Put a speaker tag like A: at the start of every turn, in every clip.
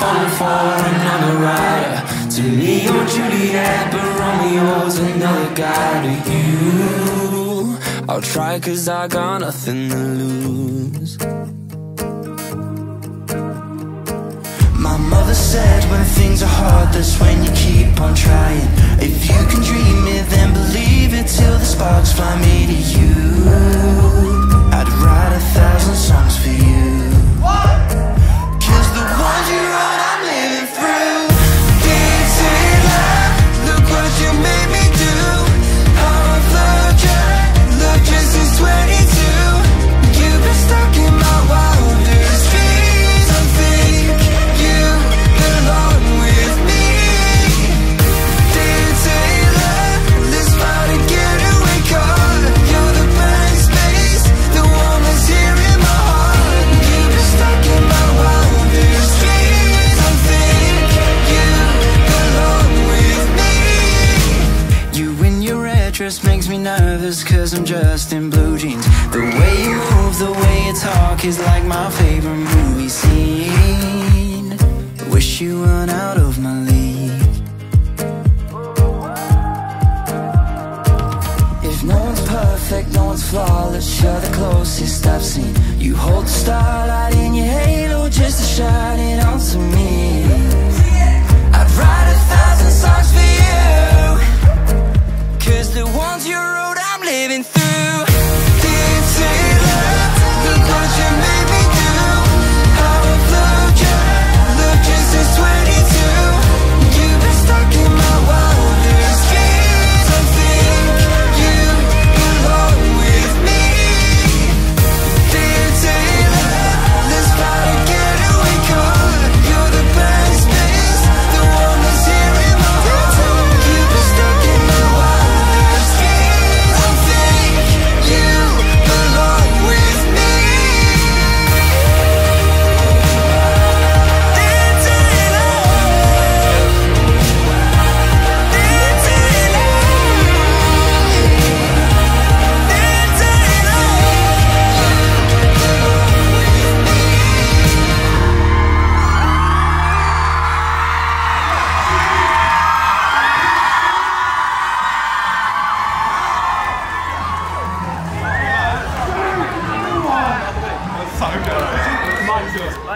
A: falling for another rider To me you're Juliet, but Romeo's another guy to you. I'll try cause I got nothing to lose. My mother said when things are hard, that's when you keep on trying. If you can dream it, then believe it till the sparks fly me to you dress makes me nervous Cause I'm just in blue jeans. The way you move, the way you talk Is like my favorite movie scene. Wish you weren't out of my league. If no one's perfect, no one's flawless You're the closest I've seen. You hold the starlight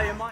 B: Mike's yours.